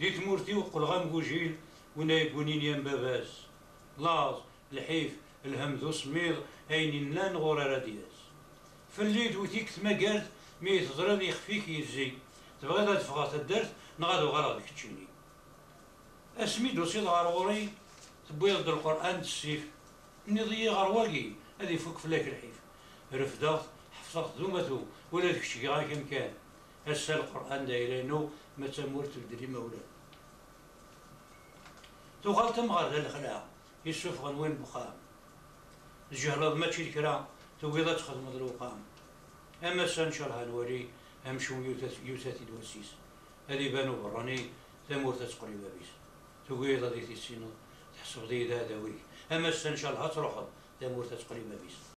دي تمورتي وقل غام وجيل ونا يقولين يا باباس. لاز الحيف الهمذ وسمير اين نان غور رادياس فاللي دوتيك تما قالت مي تضرب يخفيك يزي. تبغي تفغى تدرت نغادو غرا ديك تشيني أسمي دوسي غار غوري تبويض القرآن السيف نضي غار واقي هذه فوق فلاك الحيف. رفدات حفظت ذومته ولا غير كم كان. هسه القران دايرينو ما تمورت الدري مولا تو غلط مغار الخلاع يسوف غنوين بخام. الجهل ما تشي الكرا تو قيضا تخدم الوقام. أما سنشر هالولي هم شو يوتاتي دوسيس هذه بانو براني تمور تقريبا بيس تو قيضا ديتي السينو تحسب دي دا داويك أما سنشر هتروح تمور تقريبا بيس